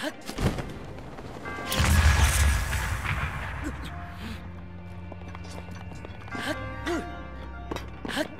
はっ。